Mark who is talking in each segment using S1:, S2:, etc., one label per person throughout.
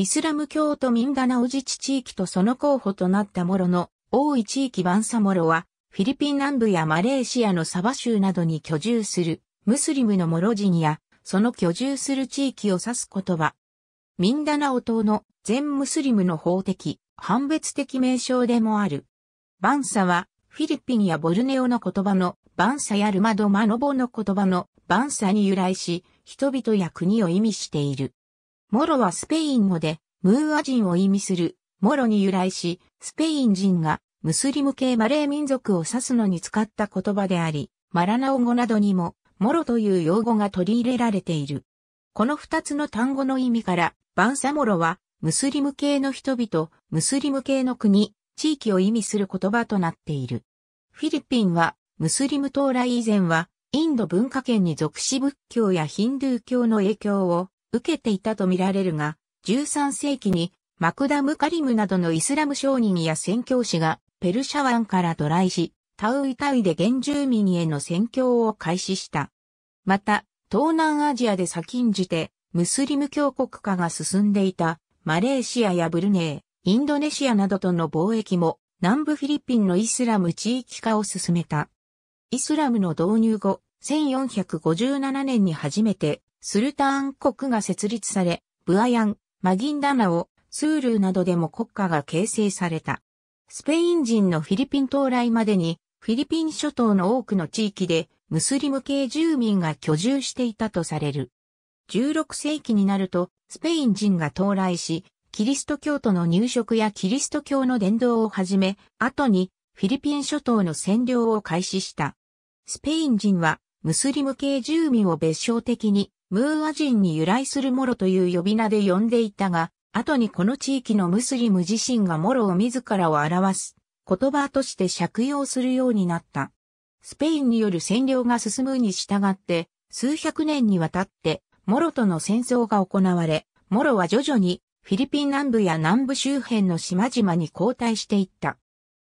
S1: イスラム教徒ミンダナオ自治地域とその候補となったモロの多い地域バンサモロは、フィリピン南部やマレーシアのサバ州などに居住するムスリムのモロ人や、その居住する地域を指す言葉。ミンダナオ島の全ムスリムの法的、判別的名称でもある。バンサは、フィリピンやボルネオの言葉のバンサやルマドマノボの言葉のバンサに由来し、人々や国を意味している。モロはスペイン語で、ムーア人を意味する、モロに由来し、スペイン人がムスリム系マレー民族を指すのに使った言葉であり、マラナオ語などにも、モロという用語が取り入れられている。この二つの単語の意味から、バンサモロは、ムスリム系の人々、ムスリム系の国、地域を意味する言葉となっている。フィリピンは、ムスリム到来以前は、インド文化圏に属し仏教やヒンドゥー教の影響を受けていたとみられるが、13世紀にマクダムカリムなどのイスラム商人や宣教師がペルシャ湾から渡来し、タウイタウイで原住民への宣教を開始した。また、東南アジアで先んじてムスリム教国化が進んでいたマレーシアやブルネー、インドネシアなどとの貿易も南部フィリピンのイスラム地域化を進めた。イスラムの導入後、1457年に初めてスルターン国が設立され、ブアヤン、マギンダナオ、スールーなどでも国家が形成された。スペイン人のフィリピン到来までに、フィリピン諸島の多くの地域で、ムスリム系住民が居住していたとされる。16世紀になると、スペイン人が到来し、キリスト教徒の入植やキリスト教の伝道をはじめ、後にフィリピン諸島の占領を開始した。スペイン人はムスリム系住民を別称的にムーア人に由来するモロという呼び名で呼んでいたが、後にこの地域のムスリム自身がモロを自らを表す言葉として借用するようになった。スペインによる占領が進むに従って、数百年にわたってモロとの戦争が行われ、モロは徐々にフィリピン南部や南部周辺の島々に後退していった。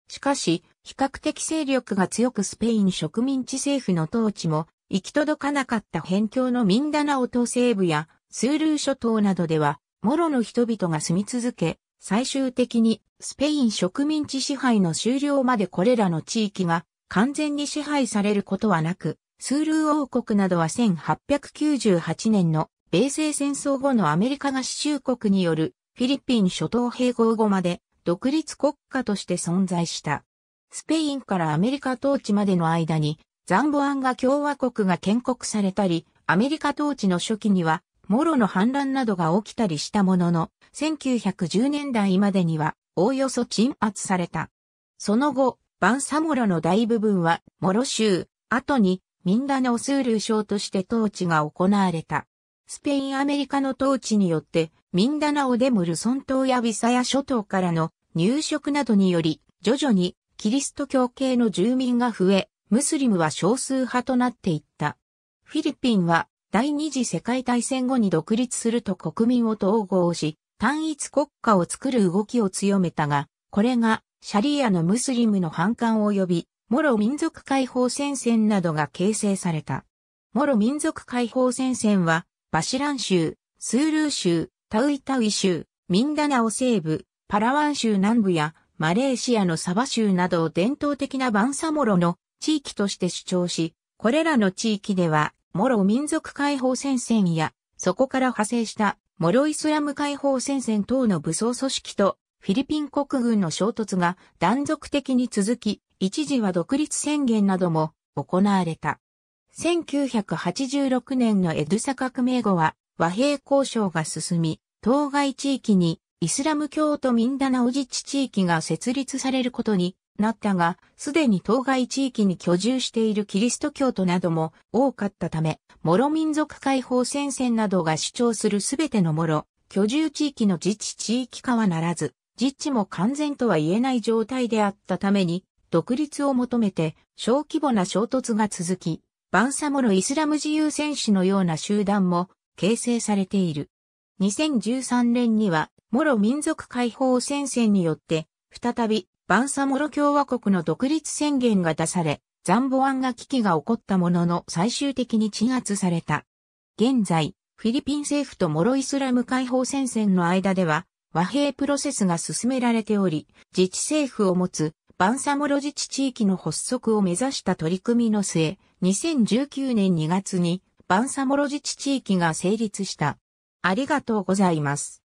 S1: しかし、比較的勢力が強くスペイン植民地政府の統治も行き届かなかった辺境のミンダナオ島西部やスールー諸島などでは、モロの人々が住み続け、最終的にスペイン植民地支配の終了までこれらの地域が完全に支配されることはなく、スールー王国などは1898年の米西戦争後のアメリカ合衆国によるフィリピン諸島併合後まで独立国家として存在した。スペインからアメリカ統治までの間にザンボアンガ共和国が建国されたり、アメリカ統治の初期には、モロの反乱などが起きたりしたものの、1910年代までには、おおよそ鎮圧された。その後、バンサモロの大部分は、モロ州、後に、ミンダナオスールー省として統治が行われた。スペインアメリカの統治によって、ミンダナオデムルソン島やビサヤ諸島からの入植などにより、徐々にキリスト教系の住民が増え、ムスリムは少数派となっていった。フィリピンは第二次世界大戦後に独立すると国民を統合し、単一国家を作る動きを強めたが、これがシャリアのムスリムの反感を呼び、モロ民族解放戦線などが形成された。モロ民族解放戦線は、バシラン州、スールー州、タウイタウイ州、ミンダナオ西部、パラワン州南部やマレーシアのサバ州など伝統的なバンサモロの地域として主張し、これらの地域では、モロ民族解放戦線や、そこから派生したモロイスラム解放戦線等の武装組織とフィリピン国軍の衝突が断続的に続き、一時は独立宣言なども行われた。1986年のエドゥサ革命後は和平交渉が進み、当該地域にイスラム教徒ミンダナオ自治地域が設立されることになったが、すでに当該地域に居住しているキリスト教徒なども多かったため、モロ民族解放戦線などが主張するすべてのモロ、居住地域の自治地域化はならず、自治も完全とは言えない状態であったために、独立を求めて小規模な衝突が続き、バンサモロイスラム自由戦士のような集団も形成されている。2013年には、モロ民族解放戦線によって、再びバンサモロ共和国の独立宣言が出され、ザンボアンガ危機が起こったものの最終的に鎮圧された。現在、フィリピン政府とモロイスラム解放戦線の間では和平プロセスが進められており、自治政府を持つバンサモロ自治地域の発足を目指した取り組みの末、2019年2月にバンサモロ自治地域が成立した。ありがとうございます。